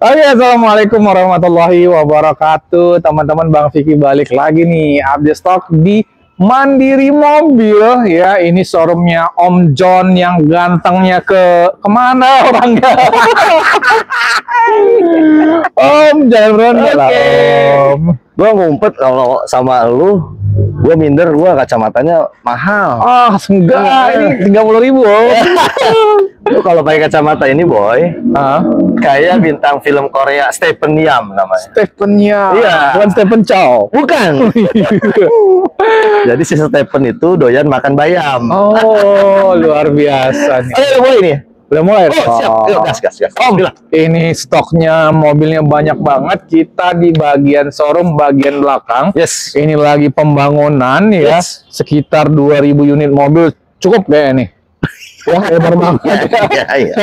Oke, assalamualaikum warahmatullahi wabarakatuh. Teman-teman Bang Vicky balik lagi nih update stok di Mandiri Mobil ya. Ini showroomnya Om John yang gantengnya ke ke mana orangnya? om jangan berani lah Om. Gua ngumpet kalau sama lu, gua minder, gua kacamatanya mahal. Ah, enggak, ini tiga puluh ribu Om. Lu kalau pakai kacamata ini boy, ah, kayak bintang film Korea Stephen Yam namanya. Stephen ya, Iya. bukan Stephen Chow. Bukan. Jadi si Stephen itu doyan makan bayam. Oh, luar biasa nih. Ayo boy ini. Udah mulai? Oh, siap. Yuk, gas, gas, gas. Om, ini stoknya mobilnya banyak banget. Kita di bagian showroom bagian belakang. Yes. Ini lagi pembangunan ya. Yes. Sekitar 2000 unit mobil. Cukup kayak nih. Wah, hebat banget. Iya, iya.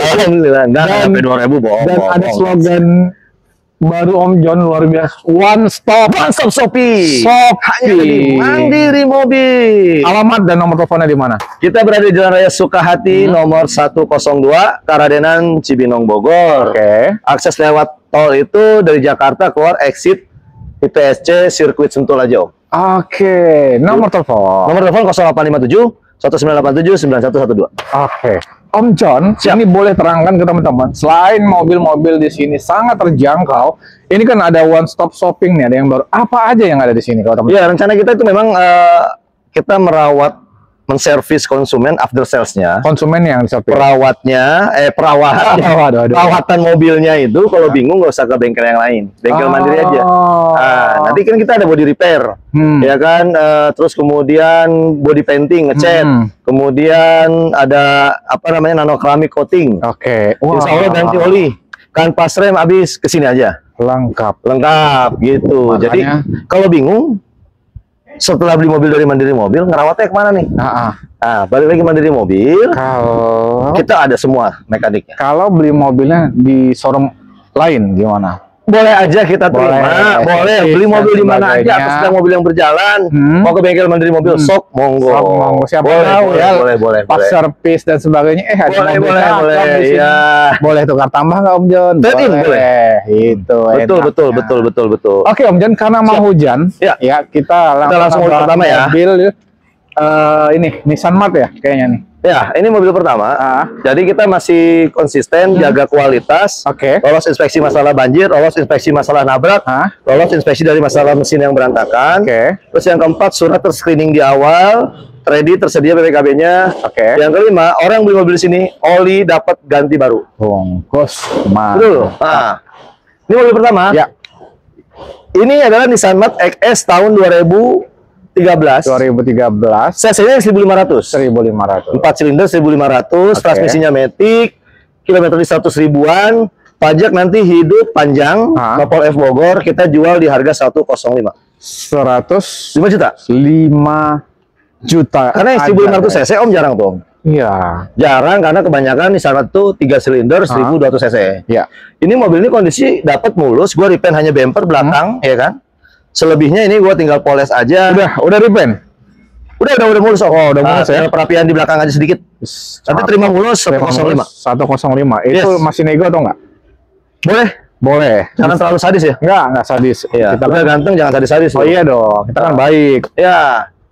Alhamdulillah. Enggak sampai 2000 bohong. Dan bohong, ada bohong. Baru Om John luar biasa. One stop One Stop Shopee. Shopee. Hanya di Mandiri Mobil. Alamat dan nomor teleponnya di mana? Kita berada di Jalan Raya Sukahati Hmm. nomor 102 Karadenan Cibinong Bogor. Oke. Akses lewat tol itu dari Jakarta keluar exit ITSC Sirkuit Sentul aja Om. Oke, nomor telepon. Nomor telepon 0857 1987 9112. Oke. Om John, Siap. ini boleh terangkan ke teman-teman. Selain mobil-mobil di sini sangat terjangkau, ini kan ada one stop shopping nih, ada yang baru. Apa aja yang ada di sini kalau teman? Ya, rencana kita itu memang eh, kita merawat menservis konsumen after sales-nya. Konsumen yang di shopping. Perawatnya eh perawat perawatan mobilnya itu kalau bingung nggak usah ke bengkel yang lain. Bengkel mandiri aja. Oh. Nah, nanti kan kita ada body repair. Hmm. ya kan eh, terus kemudian body painting ngecat Hmm. kemudian ada apa namanya nano keramik coating Oke. Wah. insya Allah ganti oli kan pas rem habis ke sini aja Lengkap. lengkap gitu Makanya- jadi kalau bingung setelah beli mobil dari Mandiri Mobil ngerawatnya ke mana nih ah. nah balik lagi Mandiri Mobil kalau kita ada semua mekaniknya kalau beli mobilnya di showroom lain gimana? Boleh aja kita terima Boleh. boleh, beli mobil di mana aja atau sedang mobil yang berjalan Hmm. mau ke bengkel Mandiri Mobil Hmm. sok monggo Sok, monggo. Siapa boleh, tahu boleh, ya, boleh boleh Pas boleh. servis dan sebagainya, eh ada Boleh, mobil boleh, cakep boleh, iya. Boleh tukar tambah nggak Om John? Trade-in, boleh. Itu. betul enaknya. betul betul betul betul Oke Om John, karena mau hujan, Ya. ya kita langsung, langsung bahas pertama ya. Mobil eh, ini Nissan Mart ya kayaknya nih. ya ini mobil pertama Ah. jadi kita masih konsisten jaga kualitas Oke. lolos inspeksi masalah banjir lolos inspeksi masalah nabrak Hah? lolos inspeksi dari masalah mesin yang berantakan Oke. terus yang keempat surat terscreening di awal ready tersedia BPKB-nya Oke. yang kelima orang beli mobil di sini oli dapat ganti baru Bungkus betul mantap. nah ini mobil pertama Ya, ini adalah Nissan Mat XS tahun 2013 2013 cc-nya 1500 1500. 4 silinder 1500, Oke. transmisinya Matic, kilometer di 100 ribuan, pajak nanti hidup panjang? Nopol F Bogor kita jual di harga 105. 105 5 juta. juta. Karena yang aja, 1500 cc Om jarang tuh. Iya. Jarang karena kebanyakan di sana tuh 3 silinder 1200 cc. Ya. Ini mobil ini kondisi dapat mulus, gua repaint hanya bumper belakang, ya kan? Selebihnya ini gua tinggal poles aja. Udah, udah repaint. Udah, udah, udah mulus. Oh, udah Ah, mulus ya? tinggal Perapian di belakang aja sedikit. Nanti terima mulus 105. 105. Itu Yes. masih nego atau enggak? Boleh. Boleh. Jangan terlalu sadis ya. Enggak, enggak sadis. Iya, Kita udah kan, ganteng jangan sadis-sadis. Oh iya dong, kita kan baik. Ya,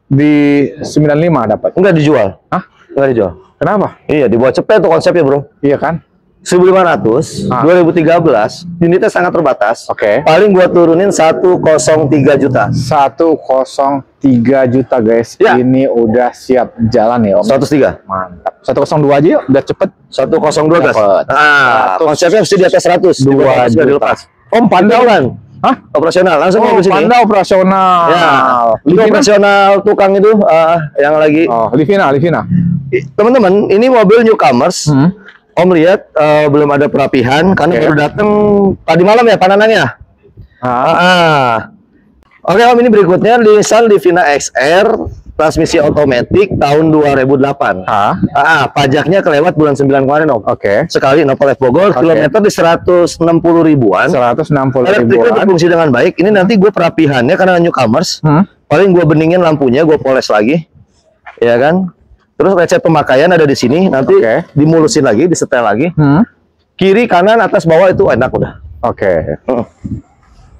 Di 95 dapat. enggak dijual. Hah? Enggak dijual. Kenapa? Iya, dibuat cepet tuh konsepnya, Bro. Iya kan? 1500, Ah. 2013, unitnya sangat terbatas. Oke. Paling gua turunin 103 juta. 103 juta guys. Ya. Ini udah siap jalan ya, Om. 103. Mantap. 102 aja yuk, udah cepet. 102 gas. Dapat. Nah, 100. konsepnya mesti di atas 100. Di 2 bawah 100 nggak juta. dilepas. Om Panda Kan? Hah? Operasional, langsung Oh, ke sini. Panda operasional. Ya, itu Livina? operasional tukang itu eh, yang lagi. Oh, Livina, Livina. Teman-teman, ini mobil newcomers. Hmm. Om lihat eh, belum ada perapihan karena baru datang tadi malam ya pananannya. Ah, Ah. Oke Om ini berikutnya Nissan Livina XR transmisi otomatis tahun 2008. ah, Ah, pajaknya kelewat bulan 9 kemarin Om. oke. Sekali Nopal F Bogor Oke. kilometer di 160 ribuan. 160 Elektriknya ribuan. berfungsi dengan baik. Ini nanti gue perapihannya karena newcomers. Hmm? Paling gue beningin lampunya, gue poles lagi. Ya kan? Terus resep pemakaian ada di sini. Nanti Oke. dimulusin lagi, disetel lagi. Hmm? kiri, kanan, atas, bawah itu enak udah. Oke. Heeh.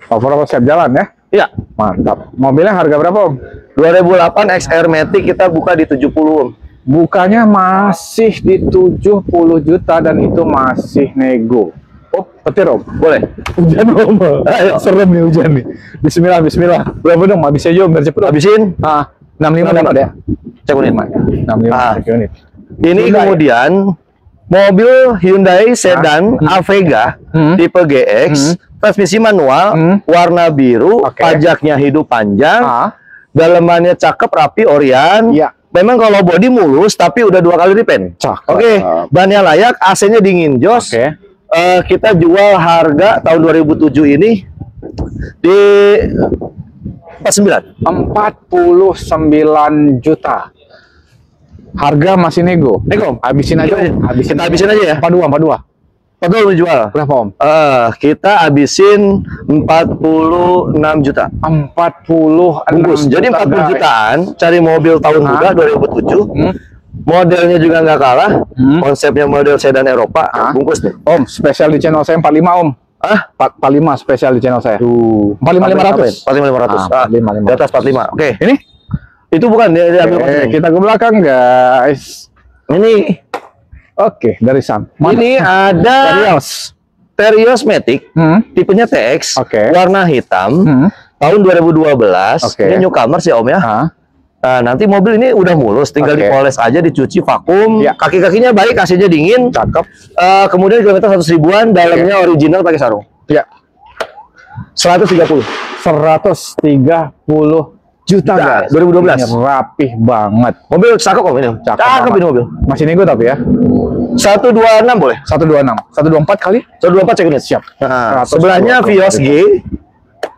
Overall siap jalan ya. Iya. Mantap. Mobilnya harga berapa Om? 2008 XR Matic kita buka di 70 Om. Bukanya masih di 70 juta dan itu masih nego. Oh, petir Om. Boleh. Hujan Om. Ayo. Serem nih hujan nih. Bismillah, bismillah. Berapa dong? Habis aja Om, biar cepet. Habisin. Ah, 65 dapat ya? Cek unit. 65 Ah. cek unit. Ini Hyundai. kemudian mobil Hyundai sedan Avega Hmm. tipe GX, transmisi manual, Hmm. warna biru, Oke. pajaknya hidup panjang, Ah, dalemannya cakep, rapi, orian. Iya. Memang kalau body mulus, tapi udah dua kali repaint. Cakep. Oke, bannya layak, AC-nya dingin, jos. Oke. Eh, kita jual harga tahun 2007 ini di 49. 49 juta. Harga masih nego. Nego. Habisin aja. Om. Habisin. Kita habisin aja ya. 42, 42. Padahal belum dijual. Berapa Om? Eh, kita habisin 46 juta. 40 Bungkus. Jadi 40 jutaan cari mobil tahun muda 2007. Hmm. Modelnya juga nggak kalah. Hmm. Konsepnya model sedan Eropa. Bungkus nih. Om, spesial di channel saya 45 Om. Ah, 45 spesial di channel saya. tuh. 45 500. 45 500. Ah, Ah, 45 di atas 45. Oke. Ini? Itu bukan dia, dia ambil konten. kita ke belakang guys. Ini Oke, dari Sam. ini ada Terios. Terios Matic Hmm. tipenya TX, Oke. warna hitam, Hmm. tahun 2012. Oke. Ini newcomer sih Om ya. Ah. Nah, nanti mobil ini udah mulus, tinggal Oke. dipoles aja, dicuci vakum, Ya. kaki-kakinya baik, AC-nya dingin. Cakep. Eh, kemudian kilometer 100 ribuan, dalamnya original pakai sarung. Ya. 130. 130 juta guys. 2012. Ini rapih banget. Mobil cakep Om ini. Cakep Cakep, ini mobil. Masih nego tapi ya. 126 boleh. 126. 124 kali? 124 cek unit. Siap. Nah, 124 sebelahnya Vios G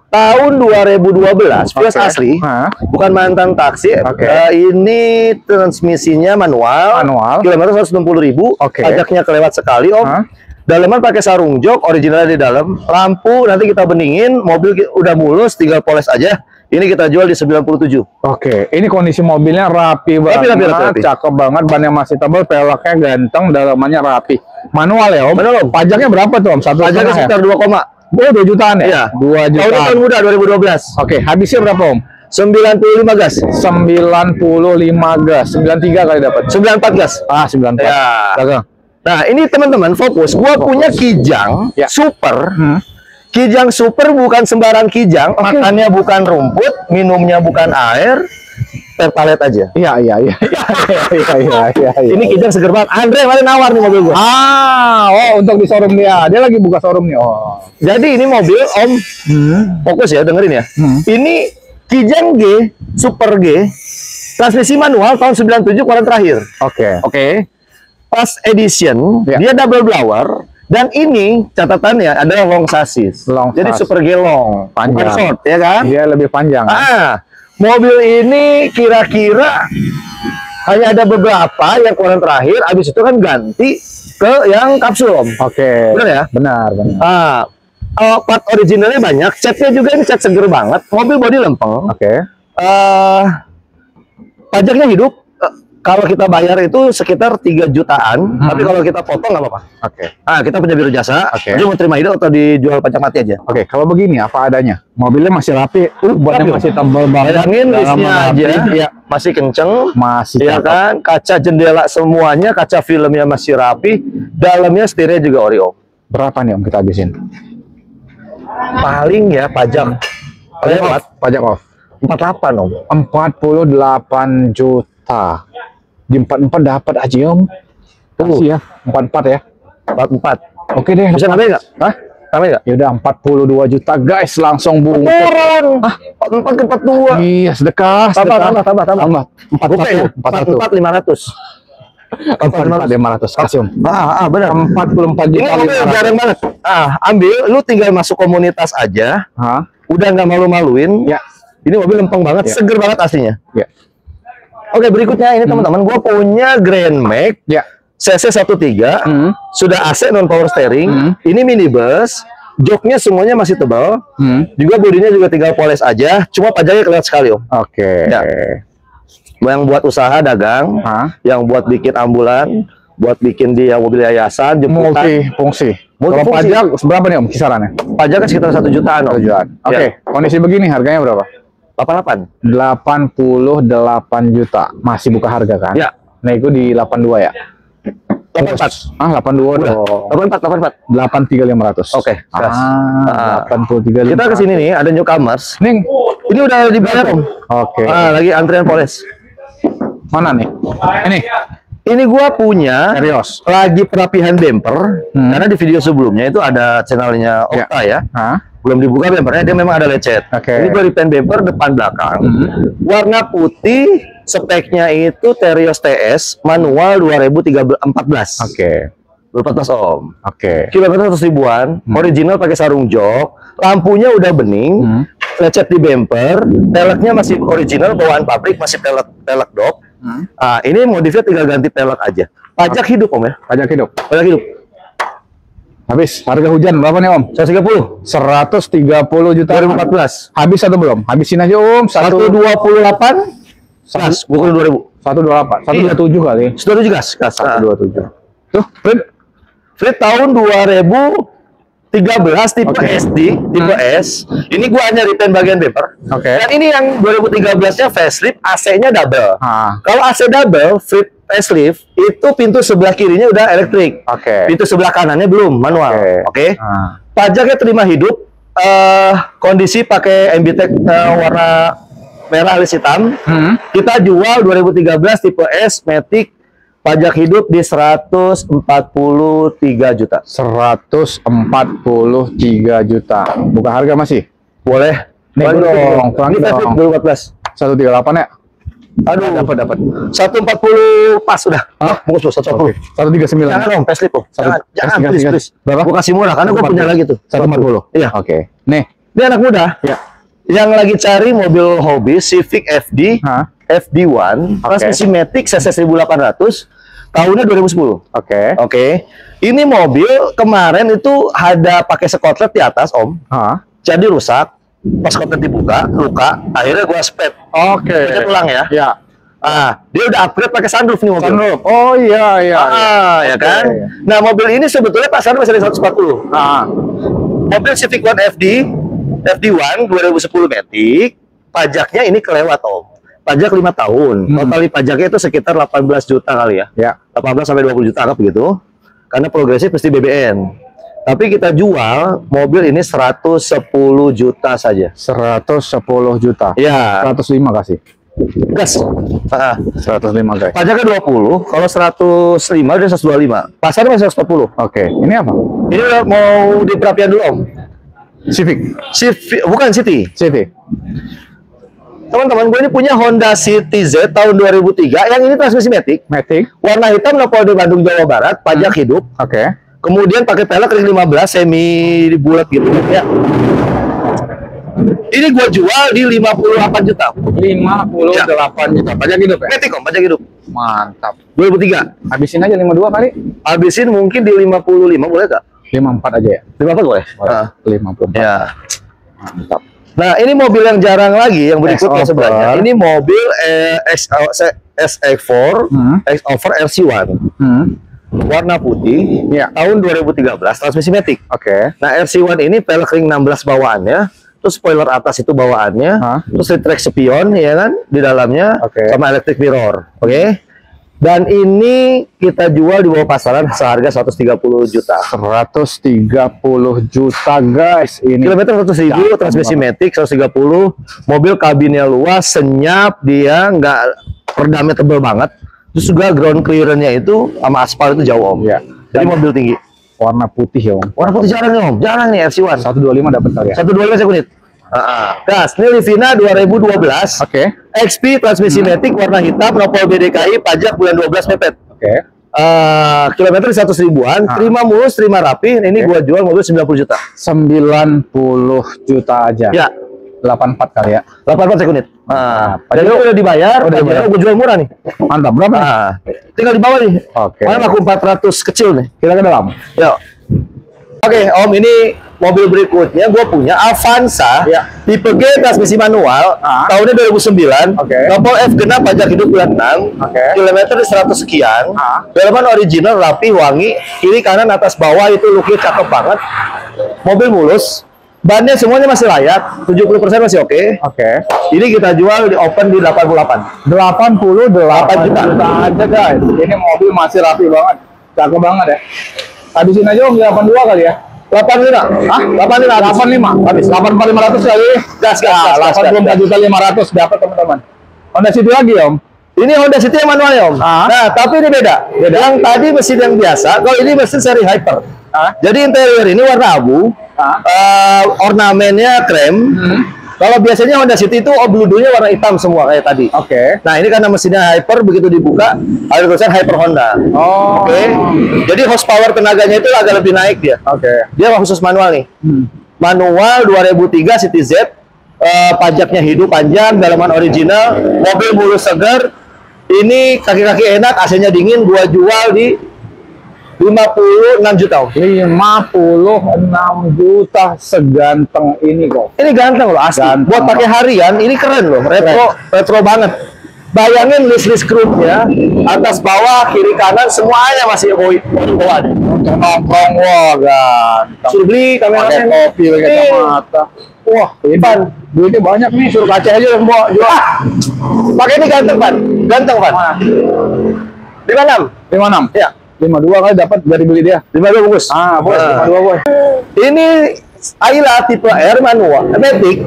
tahun 2012, Vios Oke. asli. Hah? Bukan mantan taksi. Oke. Eh, ini transmisinya manual. Manual. Kilometer 160 ribu. Oke. Pajaknya kelewat sekali Om. Hah? Daleman pakai sarung jok, originalnya di dalam. Lampu nanti kita beningin, mobil udah mulus, tinggal poles aja. Ini kita jual di 97. Oke, ini kondisi mobilnya rapi banget, rapi, rapi, rapi. cakep banget, bannya masih tebal, peleknya ganteng, dalamannya rapi. Manual ya om? Manual, Om. Pajaknya berapa tuh om? Satu Pajaknya ya? sekitar 2 koma. Oh, 2 jutaan ya? Iya. 2 Tahun jutaan. tahun muda 2012. Oke, habisnya berapa om? 95 gas. 95 gas, 93 kali dapat. 94 gas. Ah, 94. Ya. Dagang. Nah, ini teman-teman fokus. Gua punya Kijang Ya. Super. Hmm. Kijang Super bukan sembarang Kijang, Oke. makannya bukan rumput, minumnya bukan air, pertalite aja. Iya, iya, iya. Iya, iya, iya, iya. iya. Ini Kijang seger banget. Andre kemarin nawar nih mobil gua. Ah, oh untuk di showroom dia. Dia lagi buka showroom nih. Oh. Jadi ini mobil Om Hmm. fokus ya dengerin ya. Hmm. Ini Kijang G Super G transmisi manual tahun 97 keluaran terakhir. Oke. Oke. Pas edition Ya. dia double blower dan ini catatannya adalah long chassis. Long Jadi chassis. super G long, Panjang. short ya kan? Dia lebih panjang. Ah, mobil ini kira-kira hanya ada beberapa yang keluaran terakhir, habis itu kan ganti ke yang kapsul om. Oke. Benar ya? Benar, benar. Ah, eh, part originalnya banyak, catnya juga ini cat seger banget, mobil body lempeng. Oke. eh pajaknya hidup. Kalau kita bayar itu sekitar 3 jutaan, tapi kalau kita potong nggak apa-apa. Oke. Ah, kita punya biro jasa. Oke. Jadi mau terima hidup atau dijual pajak mati aja. Oke, kalau begini apa adanya. Mobilnya masih rapi, uh, Rapi, masih tebal banget. Dalamnya listnya aja, Ya, masih kenceng. masih Iya cakep. kan, kaca jendela semuanya, kaca filmnya masih rapi, dalamnya setirnya juga Oreo. Berapa nih om kita habisin? Paling ya pajak Pajak lewat off. Pajak off. 48 om. 48 juta. Di 44 dapat aja om. Kasih ya, 44 ya. 44. Oke deh. Bisa nambahin nggak? Hah? Nambahin nggak? Ya udah 42 juta guys, langsung bungkus. Turun. Ah, 44 ke 42. Iya, sedekah, Tambah, sedekah. tambah, tambah, tambah. Tambah. 41. Bukan ya? 41. 44 500. 44 500 kasih om. Ah, ah benar. 44 Ini juta. mobil 500. jarang banget. Ah, ambil, lu tinggal masuk komunitas aja, Hah? udah nggak malu-maluin. Ya. Ini mobil lempeng banget, Ya. seger banget aslinya. Ya. Oke, berikutnya ini teman-teman, gua punya Grand Max Ya. CC 13, Hmm. sudah AC non power steering. Hmm. Ini minibus, joknya semuanya masih tebal. Hmm. Juga bodinya juga tinggal poles aja, cuma pajaknya kelihatan sekali, Om. Oke. Ya. Yang buat usaha dagang, Hah? yang buat bikin ambulan, buat bikin dia mobil yayasan, jemputan. Multi fungsi. Kalau Multifungsi. pajak berapa nih Om kisarannya? Pajaknya sekitar satu jutaan. Om. Oke, Ya, kondisi begini harganya berapa? 88. 88 juta. Masih buka harga kan? Ya. Nah, itu di 82 ya? 84. Ah, 82 Udah. dong. 84, 84. 83500. Oke, gas. Ah, Ah. 83 Kita ke sini nih, ada newcomers. Ning. Ini udah dibayar, Om. Oke. Ah, lagi antrian Polres. Mana nih? Ini. Ini gua punya Serius. lagi perapihan bumper Hmm. karena di video sebelumnya itu ada channelnya Ya. Okta ya. Hah? Belum dibuka bumpernya, dia memang ada lecet. Oke. Ini gua repaint bumper depan belakang. Hmm. Warna putih, speknya itu Terios TS manual 2014. Oke. 2014 Om. Oke. Kilometer 100 ribuan, Hmm. original pakai sarung jok, lampunya udah bening, Hmm. lecet di bumper, peleknya masih original bawaan pabrik, masih pelek pelek dok. Hmm. Ah, ini modifnya tinggal ganti pelek aja. Pajak hidup Om ya, Pajak hidup. pajak hidup. Habis. Harga hujan berapa nih Om? 130 130 juta. 2014. Habis atau belum? Habisin aja Om. 1 128 gas, bukan 2000. 128. 127 kali. Sudah tujuh gas, gas. Ah. 127. Tuh, Fred. Free tahun 2013 tipe Oke. SD, tipe S. Ini gua hanya repaint bagian bumper. Oke. Dan ini yang 2013-nya facelift, AC-nya double. Ah. Kalau AC double, fit facelift, itu pintu sebelah kirinya udah elektrik. Oke. Pintu sebelah kanannya belum manual. Oke. Ah. Pajaknya terima hidup. eh kondisi pakai MBTEC eh, warna merah alis hitam. Hmm. Kita jual 2013 tipe S Matic pajak hidup di 143 juta. 143 juta. Buka harga masih? Boleh. Nih, Boleh dong, kurang dong. facelift 2014. 138 ya? Aduh, Dapat dapat. 140 pas sudah. Hah? Bungkus bos, 140. Oke. 139. Jangan dong, facelift. Satu- Jangan, jangan, please, please. Berapa? Gua kasih murah, karena gue punya lagi tuh. 140. Iya. Oke. Nih. Ini anak muda Ya. yang lagi cari mobil hobi Civic FD, Hah? FD1, transmisi Matic CC 1800, tahunnya 2010. Oke. Oke. Ini mobil kemarin itu ada pakai skotlet di atas, Om. Hah? Jadi rusak. Pas skotlet dibuka, luka. Akhirnya gua spet. Oke. Pencet ulang ya. Ya. Ah, dia udah upgrade pakai sunroof nih mobil. Sunroof. Oh iya iya. iya. Ah, ya Oke. kan? Nah, mobil ini sebetulnya pasarnya masih di 140. Ah. Mobil Civic One FD, FD1 2010 Matic, pajaknya ini kelewat, Om. Pajak 5 tahun. Hmm. Total pajaknya itu sekitar 18 juta kali ya. Ya. 18 sampai 20 juta anggap begitu. Karena progresif pasti BBN. Tapi kita jual mobil ini 110 juta saja. 110 juta. Ya, 105 kasih. gas. Ah, 105 guys. pajaknya 20, kalau 105 dia 125. Pasarnya masih 140. Oke. Ini apa? Ini udah mau di perapian dulu, Om. Civic. Civic, bukan City. Civic. Teman-teman, gue ini punya Honda City Z tahun 2003 yang ini transmisi Matic. Matic. Warna hitam Leopoldo Bandung Jawa Barat, pajak hidup. Oke. Kemudian pakai pelek ring 15 semi bulat gitu ya. Ini gua jual di 58 juta. 58 juta. Pajak hidup ya? Matic om, pajak hidup. Mantap. 2003. Habisin aja 52 kali. Habisin mungkin di 55 boleh gak? 54 aja ya? 54 boleh? Boleh. Ah, 54. ya. Mantap. Nah, ini mobil yang jarang lagi yang berikutnya X-Over. sebelahnya. Ini mobil eh, X, SX4 Hmm. X-Over RC1 Hmm. warna putih Ya. tahun 2013 transmisi Matic. Oke. Nah, RC1 ini pelek ring 16 bawaannya, terus spoiler atas itu bawaannya, Hah? terus retract spion ya kan di dalamnya Oke. sama electric mirror. Oke. Dan ini kita jual di bawah pasaran seharga 130 juta. 130 juta guys ini. Kilometer 100 ribu, Ya, transmisi. Matic 130, mobil kabinnya luas, senyap, dia nggak perdamnya tebel banget. Terus juga ground clearance-nya itu sama aspal itu jauh om. Ya. Jadi mobil tinggi. Warna putih ya, Om. Warna putih jarang nih om, jarang nih RC1. 125 dapat kali ya. Satu dua lima sekunit. Gas, ini Livina 2012. Oke. XP transmisi Matic warna hitam, nopol BDKI, pajak bulan 12 mepet. Oke. Eh, kilometer 100 ribuan, Ah. terima mulus, terima rapi. Ini Oke. gua jual mobil 90 juta. 90 juta aja. Ya, 84 kali ya. 84 sekunit. Nah, pajak jadi udah dibayar, Udah dibayar. gua jual murah nih. Mantap. Berapa? Nah, tinggal di bawah nih. Oke. Mana aku 400 kecil nih. Kita ke dalam. Yuk. Oke, Om ini mobil berikutnya gue punya Avanza Ya. tipe G transmisi manual Ah. tahunnya 2009 Oke. Total F genap pajak hidup bulan 6 Oke. kilometer di 100 sekian Ah. dalaman original rapi wangi kiri kanan atas bawah itu looknya cakep banget mobil mulus bannya semuanya masih layak 70% masih oke Oke. ini kita jual di open di 88 88 juta. juta aja guys. Ini mobil masih rapi banget. Cakep banget ya. Habisin aja om 82 kali ya. 85 Hah? 85 85. Habis 84 500 kali. gas gas, gas, gas, gas, 84 juta 500 dapat teman-teman. Honda City lagi om. Ini Honda City yang manual ya Om. Ah. Nah, tapi ini beda. Yang tadi mesin yang biasa, kalau ini mesin seri Hyper. Ah. Jadi interior ini warna abu, Ah. eh, ornamennya krem. Hmm. Kalau biasanya Honda City itu obludunya warna hitam semua kayak tadi. Oke. Nah, ini karena mesinnya Hyper begitu dibuka ada tulisan Hyper Honda. Oh. Oke. Jadi horsepower tenaganya itu agak lebih naik dia. Oke. Dia khusus manual nih. Hmm. Manual 2003 City Z. eh, pajaknya hidup panjang, dalaman original, mobil mulus segar. Ini kaki-kaki enak, AC-nya dingin, gua jual di 56 juta. Om. 56 juta seganteng ini kok. Ini ganteng loh asli. Ganteng. Buat pakai harian ini keren loh, retro retro banget. Bayangin list-list grupnya, atas bawah, kiri kanan semuanya masih bawaan. Untuk nongkrong wah ganteng. Suruh beli kamera Pakai kopi, pakai kacamata. Wah, Ivan, duitnya banyak nih, suruh kaca aja dan bawa jual. Pakai ini ganteng, Pan. Ganteng, Pan. Mana? 56. 56? Ya. 52 kali dapat dari beli dia. 52 bungkus. Ah, bos, Nah. 52 boy. Ini Ayla tipe R manual, Matic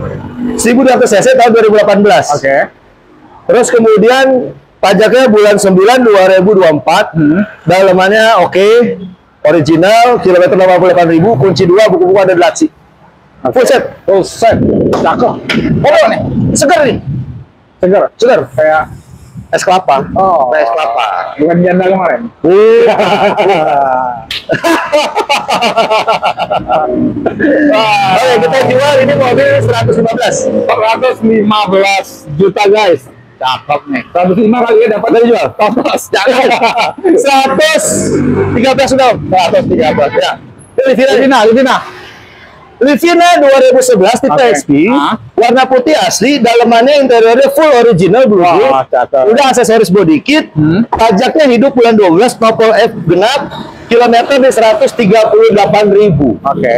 1200 cc tahun 2018. Oke. Terus kemudian pajaknya bulan 9 2024. Hmm. Dalamannya oke, original, kilometer 88.000, kunci dua, buku-buku ada di laci. Full set. Full set. Cakep. Oh, nih, segar nih. Segar. Segar. Kayak Es kelapa. Oh. Nah, es kelapa. bukan janda kemarin. Oke, kita jual ini mobil 115. 415 juta guys. Cakep nih. 105 kali ya dapat dari jual. Tos. Jangan. 113 sudah. 113 ya. Ini Livina. Livina, Livina. Livina 2011 tipe Oke. XP. Ah. Warna putih asli, dalamannya interiornya full original blue. Wah, cakep. Udah aksesoris body kit. Hmm. Pajaknya hidup bulan 12, Nopol F genap. Kilometer di 138.000. Oke.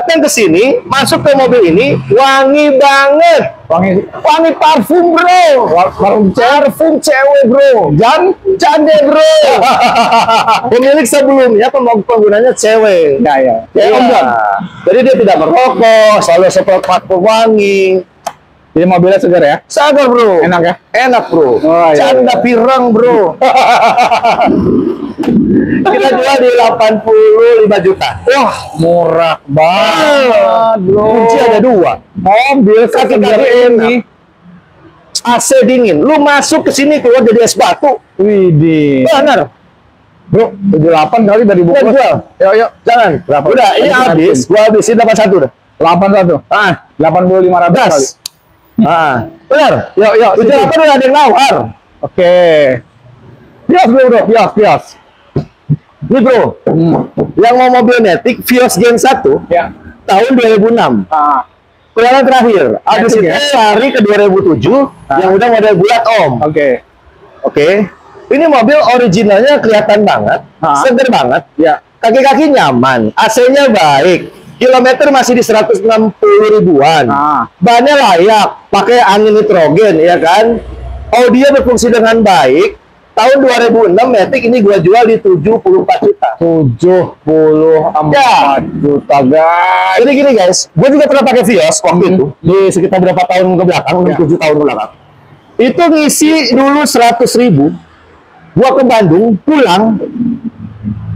Datang ke sini, masuk ke mobil ini, wangi banget. Wangi Wangi parfum, bro. parfum Parfum cewek, bro. Jan Cande, bro. Pemilik sebelumnya penggunanya cewek. Ya ya. Ya. Om Jan. Jadi dia tidak merokok, selalu semprot parfum wangi. Jadi mobilnya segar ya. Sabar, bro. Enak ya? Enak, bro. Oh, iya, Canda iya. pirang, bro. Kita jual di 85 juta. Wah, murah banget, bro. Kunci ada dua. Mobil segar enak. ini. AC dingin. Lu masuk ke sini keluar jadi es batu. Widih. Benar. Bro, 78 kali dari buku. jual. Yuk, yuk. Jangan. Berapa? Udah, ini habis. Gua habisin 81 dah. 81. Ah, 8500 gas. kali. Ah, benar. Yuk, yuk. Itu apa udah ada yang nawar. Oke. Bias, bro, bro. Bias, bias. Nih bro, Hmm. yang mau mobil Matic Vios Gen 1 Ya. tahun 2006. Ah, Keluaran terakhir. Habis itu lari ke 2007 Ah. yang udah model bulat om. oke. Oke. Ini mobil originalnya kelihatan banget, Ah. seger banget. Ya. Kaki-kaki nyaman, AC-nya baik. Kilometer masih di 160 ribuan. Ah. Bannya layak, pakai angin nitrogen ya kan. Audio berfungsi dengan baik. Tahun 2006 Matic ini gua jual di 74 juta. 74 Ya. juta, guys. Jadi gini guys, gue juga pernah pakai Vios waktu Hmm. itu di sekitar berapa tahun ke belakang, Ya. 7 tahun ke belakang. Itu ngisi dulu 100 ribu, gua ke Bandung, pulang,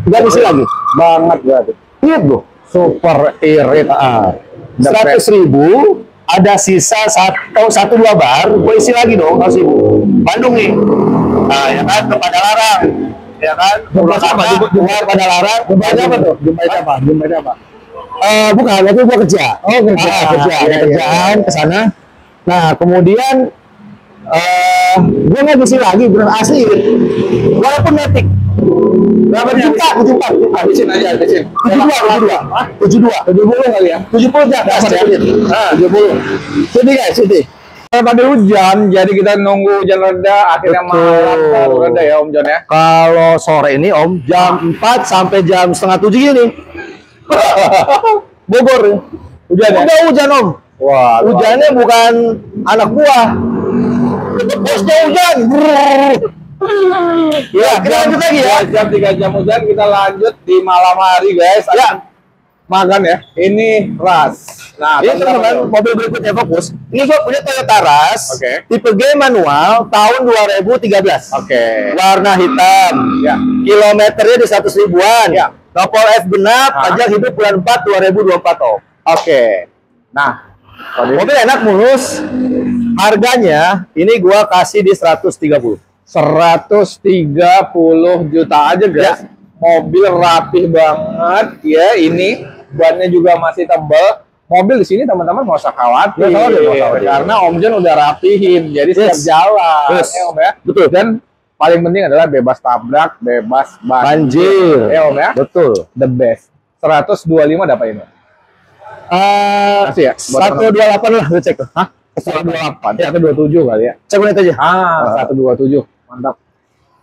nggak ngisi lagi. Banget berarti. Lihat bro, Super irit. ah, 100 ribu, ada sisa satu, satu dua bar, gue isi lagi dong, ibu. Bandung nih, nah ya kan, ke Padalarang, ya kan, siapa? apa, Jumpa- pulang Padalarang, Jumpa apa tuh? Jumpa apa? Jumpa apa? Eh, bukan, waktu gua kerja. Oh, kerja. Ah, kerja, ada iya, kerjaan ke sana. Nah, kemudian eh gua nggak ngisi lagi, bener asli. Walaupun metik. Berapa nih? 74, 74. Habisin aja, habisin. 72, 72. 72. 70 kali ya? 70 di atas Dapat ya? Cek. Nah, 70. Sini guys, sini. Pada hujan, jadi kita nunggu hujan reda, akhirnya malam baru reda ya Om John ya. Kalau sore ini Om jam 4 sampai jam setengah 7 gini. Bogor. Hujan ya? Udah hujan Om. Wah, Hujannya bukan anak buah. Bosnya hujan. Brrr. Ya, kita lanjut lagi ya. Jam tiga jam hujan kita lanjut di malam hari guys. Ya. Makan ya. Ini ras. Nah, Ini teman-teman, mobil berikutnya fokus. Ini gua punya Toyota Rush, Oke. tipe G manual tahun 2013. Oke. Warna hitam. Ya. Kilometernya di 100 ribuan. Ya. Nopol F genap, Ah. pajak hidup bulan 4 2024 Om. Oke. Nah, kalau Mobil enak mulus. Harganya ini gua kasih di 130. 130 juta aja guys. Ya. Mobil rapih banget ya ini bannya juga masih tebal. Mobil di sini teman-teman nggak usah khawatir, nggak khawatir. karena Om John udah rapihin, jadi siap Yes. jalan, Yes. ya Om ya. Betul. Dan paling penting adalah bebas tabrak, bebas banjir, Banjir. ya Om ya. Betul. The best. 125 dapat ini. Eh, Kasih ya, buat 128 lah, lu cek tuh. Hah? 128, ya, 127 kali ya. Cek menit aja. Ah, 127. Mantap.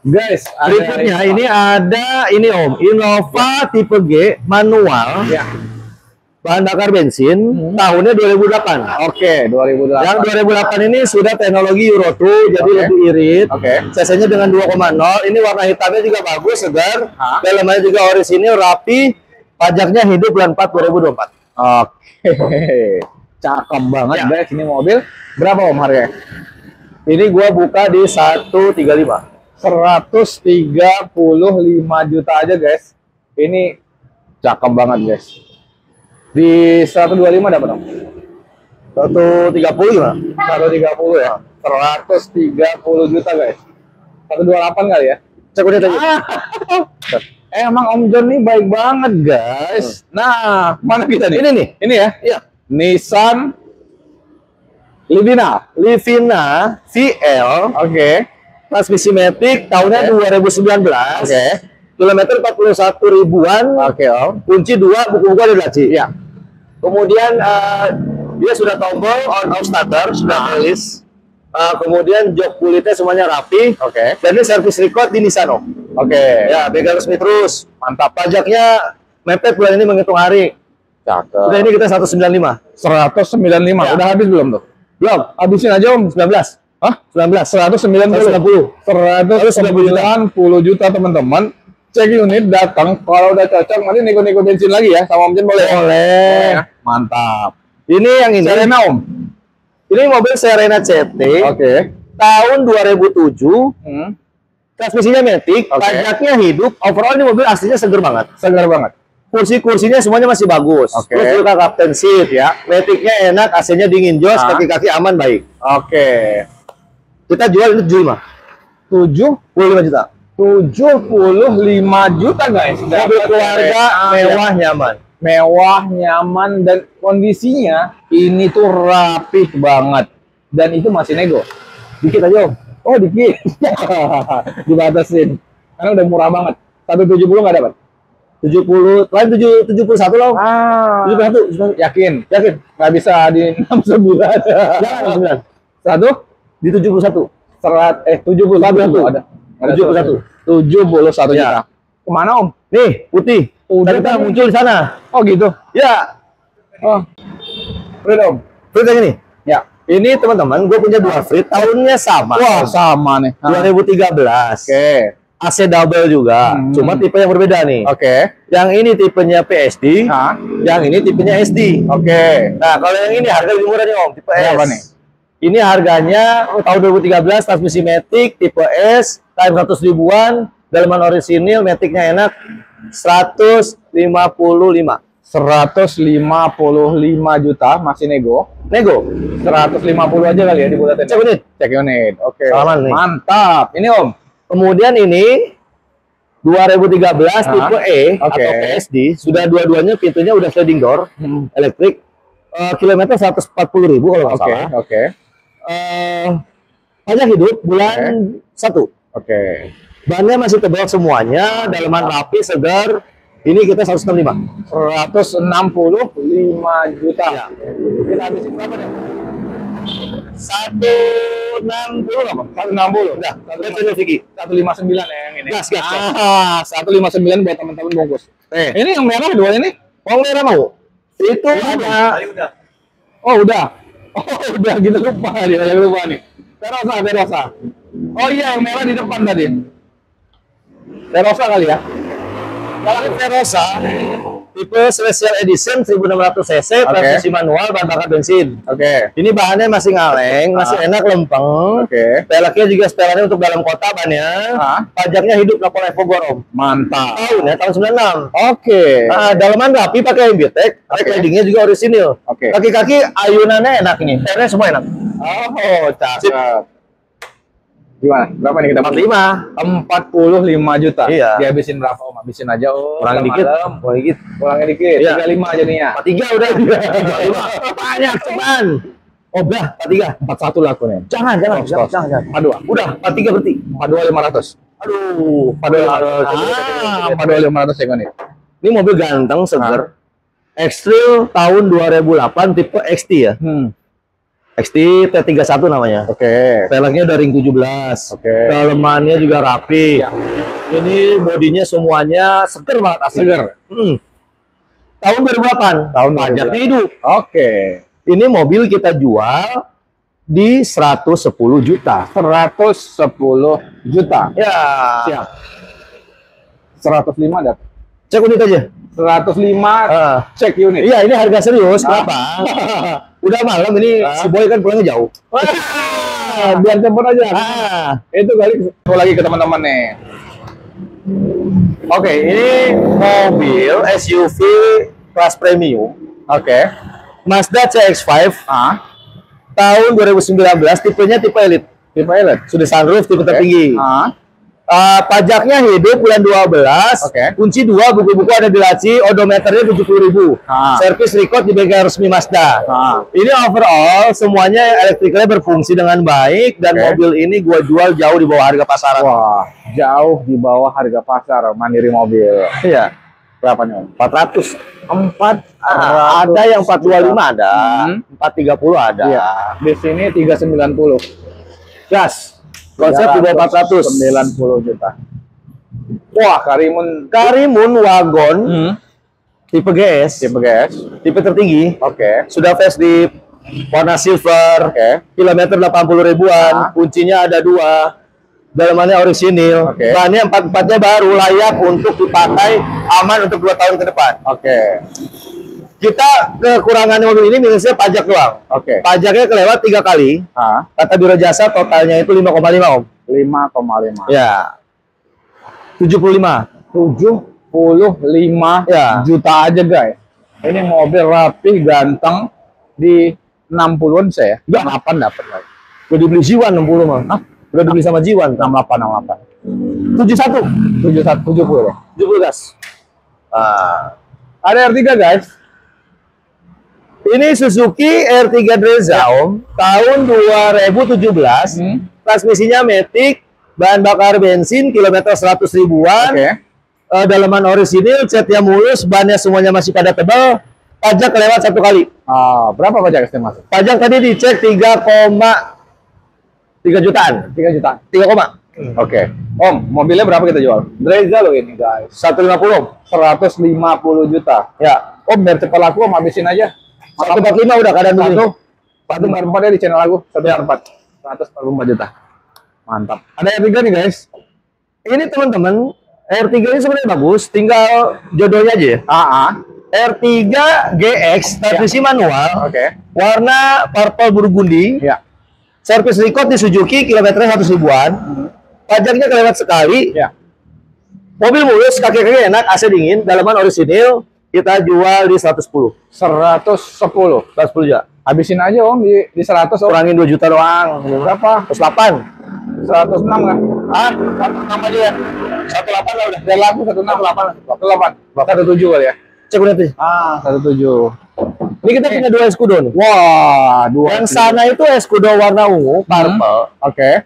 Guys, ada Berikutnya ini ada ini Om, Innova tipe G manual, ya. bahan bakar bensin, Hmm. tahunnya 2008. Oke, 2008. Yang 2008 ini sudah teknologi Euro 2, jadi Oke. lebih irit. Oke. CC-nya dengan 2,0. Ini warna hitamnya juga bagus, segar. Dalamnya juga orisinil, rapi. Pajaknya hidup bulan 4 2024. Oke. Cakep banget Ya. guys ini mobil. Berapa Om harganya? Ini gua buka di 135. 135 juta aja guys. Ini cakep banget guys. Di 125 dapat Om? 130 gimana? 130 ya. 130 juta guys. 128 kali ya. Cek udah tadi. Eh, emang Om John nih baik banget guys. Nah, mana kita nih? Ini nih. Ini ya? Iya. Nissan Livina. Livina VL Oke. transmisi matic tahunnya 2019. Oke. Kilometer 41 ribuan. Oke, Om. Kunci dua, buku-buku ada laci. Iya. Kemudian eh, dia sudah tombol on off starter, sudah rilis. Eh, kemudian jok kulitnya semuanya rapi. Oke. Dan ini service record di Nissan Om. Oke. Ya, bengkel resmi terus. Mantap. Pajaknya mepet bulan ini menghitung hari. Cakep. Udah ini kita 195. 195. Ya. Udah habis belum tuh? Belum, Habisin aja Om. 19. Hah? 19. 190. 190. 190 juta teman-teman. Cek unit datang. Kalau udah cocok nanti nego-nego bensin lagi ya sama Om Jen boleh. Boleh. ya? Mantap. Ini yang ini. Serena Om. Ini mobil Serena CT Oke. tahun 2007. Hmm. Transmisinya matic, Oke. pajaknya hidup. Overall ini mobil aslinya seger banget. Segar banget. Kursi-kursinya semuanya masih bagus. Oke. Terus juga captain seat ya. Maticnya enak, AC-nya dingin jos, Ah. kaki-kaki aman baik. Oke. Kita jual itu 75. 7 25 juta. 75 juta guys. Mobil keluarga mewah nyaman. mewah, nyaman dan kondisinya ini tuh rapih banget. Dan itu masih nego. Dikit aja om. Oh, dikit. Dibatasin. Karena udah murah banget. 170 nggak dapat. 70, lain 7, 71 loh. Ah. 71, 71. Yakin? Yakin? Nggak bisa di 6 sebulan. Jangan 9. Satu? Di 71. Serat, eh 71 Satu. ada. Ada 71. 71 Ya. juta. Ke mana om? Nih, putih. Udah tadi. muncul di sana. Oh gitu. Ya, Oh. Udah om. Yang ini. Ya. Ini teman-teman, gue punya dua Frit, tahunnya sama. Wah sama nih. Ah. 2013. Oke. AC double juga, Hmm. cuma tipe yang berbeda nih. Oke. Yang ini tipenya PSD, Hah? yang ini tipenya SD. Oke. Nah, kalau yang ini harga lebih murah nih Om, tipe Berapa S. nih? Ini harganya tahun 2013 transmisi matic tipe S, time 100 ribuan, dalaman orisinil, maticnya enak, 155. 155 juta masih nego. Nego. 150 aja kali ya dibulatin. Cek unit. Cek unit. Oke. Aman nih. Mantap. Ini Om. Kemudian ini 2013 Ah, tipe E oke. atau PSD, sudah dua-duanya pintunya udah sliding door, Hmm. elektrik. Eh, kilometer 140 ribu kalau nggak Oke. salah. Oke. Eh, pajak hidup bulan 1. Oke. Bannya masih tebal semuanya, dalaman rapi, segar. Ini kita 165. 165 juta. Ya. Kita habisin berapa deh? 160 apa? 160. Udah, lihat saja Vicky. 159 ya yang ini. Gas, gas. Ah, 159 buat teman-teman bungkus. Eh, Ini yang merah dua ini? Bawang merah mau? Itu ada Oh, udah. Oh, udah kita lupa nih, kita lupa nih. Terosa, Terosa. Oh iya, yang merah di depan tadi. Terosa kali ya? Kalau Verosa tipe special edition 1600 cc, transmisi manual, bahan bakar bensin. Oke. Ini bahannya masih ngaleng, masih Ah. enak lempeng. Oke. Peleknya juga setelannya untuk dalam kota bannya. Ah. Pajaknya hidup lapor Evo Gorom. Mantap. Tahun ya, tahun 96. Oke. Nah, dalaman rapi pakai MBTEC, Oke. rackladingnya juga orisinil. Oke. Kaki-kaki ayunannya enak nih, airnya semua enak. Oh, cakep. Gimana? Berapa nih kita 45. 45 juta. Iya. Dihabisin berapa Om? Habisin aja Om. Kurang dikit, kurang dikit. Kurangnya dikit. Iya. 35 jadinya. 43 udah. 45. Banyak cuman. Oh, udah, 43. 41 laku nih. Jangan, jangan, Stop, jangan, jangan, jangan. 42. Udah, 43 berarti. 42 500. Aduh, 42 Ah, 42 500 ya nih. Ini mobil ganteng, seger. Extrail tahun 2008 tipe XT ya. Hmm. XT T31 namanya. Oke. Peleknya udah ring 17. Oke. Dalemannya juga rapi. Ya. Ini bodinya semuanya seger banget asli. Seger. Hmm. Tahun 2008. Tahun pajaknya 2008. hidup. Oke. Ini mobil kita jual di 110 juta. 110 juta. Ya. Siap. 105 dapat. Cek unit aja. 105 Ah. cek unit. Iya, ini harga serius. Ah. Kenapa? Udah malam ini Ah. si boy kan pulangnya jauh. Wah, biar cepet aja. Ah. Itu kali mau lagi ke teman-teman nih. Oke, ini mobil SUV kelas premium Oke. Mazda CX-5 Ah, tahun 2019 tipenya tipe elite. tipe elite. Sudah sunroof tipe tertinggi. Ah, Uh, pajaknya hidup bulan 12. Oke. Kunci dua buku-buku ada di laci, odometernya 70.000. Ah. Servis record di bengkel resmi Mazda. ah. Ini overall semuanya elektriknya berfungsi dengan baik dan Oke. mobil ini gua jual jauh di bawah harga pasaran. Wah, jauh di bawah harga pasar mandiri mobil. Iya. Berapa nih, Om? 400. 4 Ah, ada yang 425 ada, Hmm. 430 ada. Iya. Di sini 390. Gas. Konsep di bawah 400. 90 juta. Wah, Karimun Karimun wagon hmm. tipe GS, tipe gas. tipe tertinggi. Oke. Sudah facelift, warna silver, Oke. kilometer 80 ribuan, Ah. kuncinya ada dua, dalamannya orisinil, Oke. bahannya empat empatnya baru, layak untuk dipakai, aman untuk dua tahun ke depan. Oke. Kita kekurangan mobil ini minusnya pajak doang. Oke. Pajaknya kelewat tiga kali, Ah, kata biro jasa totalnya itu 5,5 om. 5,5. Ya, 75. 75 Ya. juta aja, guys. Ini mobil rapi, ganteng di 60-an saya. Enggak 8 dapat lagi. Udah dibeli Jiwan 60 mah. Hah? Udah dibeli sama Jiwan. 68 68. 71. 71 70 ya. 70 gas. Ah. Ada R3 guys. Ini Suzuki R3 Dreza om, tahun 2017. Hmm. Transmisinya Matic, bahan bakar bensin, kilometer 100 ribuan. Oke. Eh, dalaman orisinil, catnya mulus, bannya semuanya masih pada tebal. Pajak lewat satu kali. Ah, berapa pajak estimasi? Pajak tadi dicek 3,3 jutaan. 3 juta. 3, koma. Oke. Om, mobilnya berapa kita jual? Dreza loh ini guys. 150 om. 150 juta. Ya. Om, biar cepat laku om habisin aja. 145 udah keadaan Satu. dulu. Satu empat empat ya di channel aku. Satu empat. 144 juta. Mantap. Ada R3 nih guys. Ini teman-teman, R3 ini sebenarnya bagus, tinggal jodohnya aja ya. AA. R3 GX transmisi manual, Oke. warna purple burgundy, Ya. servis record di Suzuki kilometernya 100 ribuan, pajaknya kelewat sekali, Ya. mobil mulus, kaki-kaki enak, AC dingin, dalaman orisinil, kita jual di 110, 110. 110 juta. Habisin aja om di, di 100 om. Kurangin 2 juta doang. Berapa? 108. 106 kan? Ah, 106 aja ya. 18 lah udah. Udah laku 16 8. 18. 17 kali ya. cek udah tuh. Ah, 17. Ini kita punya dua Escudo nih. Wah, dua. Yang sana itu Escudo warna ungu, purple. Oke.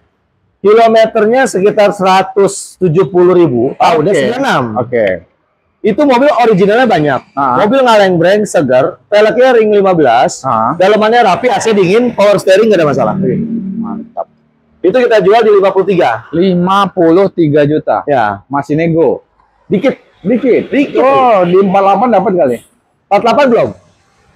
Kilometernya sekitar 170 ribu. Tahunnya Oke. 96. Oke. Itu mobil originalnya banyak. Ah. Mobil ngaleng breng segar, velgnya ring 15, Ah. dalamannya rapi, AC dingin, power steering nggak ada masalah. Mantap. Itu kita jual di 53. 53 juta. Ya, Masih nego. dikit. Dikit. Dikit. Oh, di 48 dapat kali. 48 belum?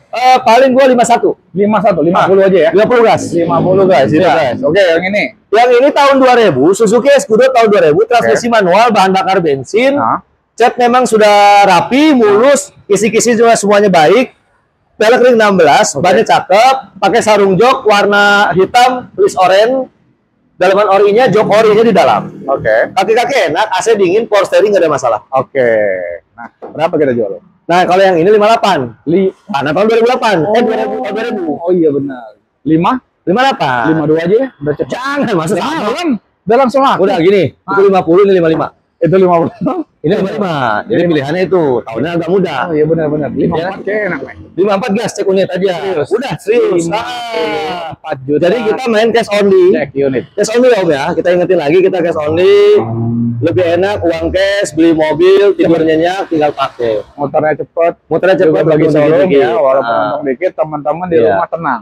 Eh paling gua 51. 51, 50 aja ya. 50 gas. 50 guys, itu Iya. guys. Oke, yang ini. Yang ini tahun 2000, Suzuki Escudo tahun 2000, transmisi manual, bahan bakar bensin. Nah, Cat memang sudah rapi, mulus, kisi-kisi juga semuanya baik. Pelek ring 16, Oke. bannya cakep, pakai sarung jok warna hitam, tulis oranye. Dalaman orinya, jok orinya di dalam. oke. Kaki-kaki enak, AC dingin, power steering nggak ada masalah. Oke. Nah, berapa kita jual? Nah, kalau yang ini 58. Li Karena tahun 2008. Eh, 2000, tahun 2000. Oh iya benar. 5? 58. 52 aja ya. Udah cepet. Jangan, masa Nah, sama. udah langsung laku. Udah gini, itu 50, ini 55. Itu 50. Ini 55. Jadi pilihannya itu, tahunnya agak muda. Oh iya benar benar. 54 kayak enak, Mek. 54 gas, cek unit aja. Serius? Udah, serius. Lima, Ah. 4 juta. Jadi kita main cash only. cek unit. Cash only ya Om ya. Kita ingetin lagi kita cash only. Lebih enak uang cash, beli mobil, tidur nyenyak, tinggal pakai. Motornya cepet. Motornya cepat bagi dikit. ya, walaupun Nah, dikit, teman-teman di Iya. rumah tenang.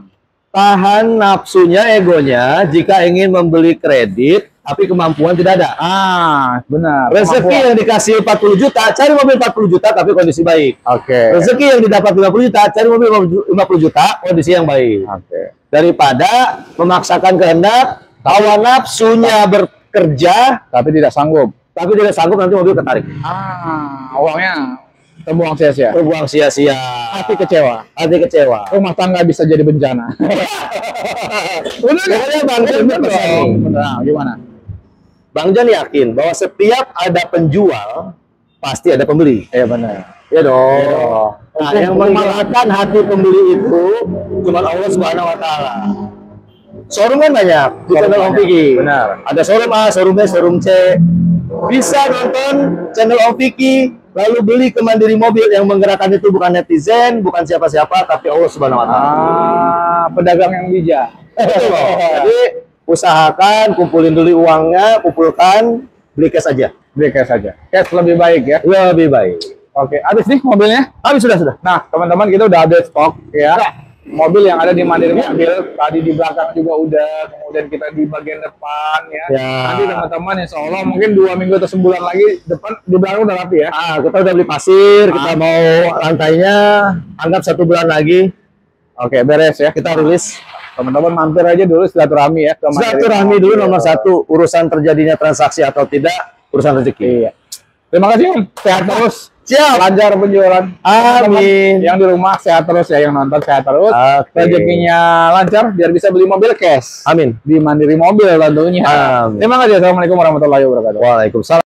tahan nafsunya, egonya jika ingin membeli kredit tapi kemampuan tidak ada. Ah, benar. Rezeki Kemampuan. yang dikasih 40 juta, cari mobil 40 juta tapi kondisi baik. Oke. Rezeki yang didapat 50 juta, cari mobil 50 juta, kondisi yang baik. Oke. Daripada memaksakan kehendak, hawa nafsunya bekerja, Tapi tidak sanggup. tapi tidak sanggup nanti mobil ketarik. Ah, uangnya terbuang sia-sia. Terbuang sia-sia. Hati kecewa. Hati kecewa. Rumah tangga bisa jadi bencana. Udah Makanya Bang Jan Bener berpesan. dong. Bener. Nah, gimana? Bang Jan yakin bahwa setiap ada penjual, pasti ada pembeli. Iya benar. Ya dong. Iya dong. Nah, yang menggerakkan hati pembeli itu cuma Allah Subhanahu wa taala. Showroom kan banyak di channel Om. Vicky. Benar. Ada showroom A, showroom B, showroom C. Bisa nonton channel Om Vicky, lalu beli ke Mandiri Mobil yang menggerakkan itu bukan netizen, bukan siapa-siapa, tapi Allah Subhanahu wa taala. Ah, pedagang yang bijak. Betul. Jadi usahakan kumpulin dulu uangnya, kumpulkan, beli cash aja. Beli cash saja. Cash lebih baik ya. Lebih baik. Oke, habis nih mobilnya. Habis sudah sudah. Nah, teman-teman kita udah update stok ya. Mobil yang ada di Mandiri Mobil, tadi di belakang juga udah, kemudian kita di bagian depan ya. Ya. Nanti teman-teman insya Allah mungkin dua minggu atau sebulan lagi depan di belakang udah rapi ya. Ah, kita udah beli pasir, kita Ah. mau lantainya, anggap satu bulan lagi Oke, beres ya. kita rilis. Teman-teman mampir aja dulu silaturahmi ya. Silaturahmi dulu Mobil. nomor satu, urusan terjadinya transaksi atau tidak, urusan rezeki. Iya. Terima kasih Om. Sehat terus. Siap. Lancar penjualan. Amin. Yang di rumah sehat terus ya, yang nonton sehat terus. Oke. Rezekinya lancar biar bisa beli mobil cash. Amin. Di Mandiri Mobil tentunya. Amin. Terima kasih. Assalamualaikum warahmatullahi wabarakatuh. Waalaikumsalam.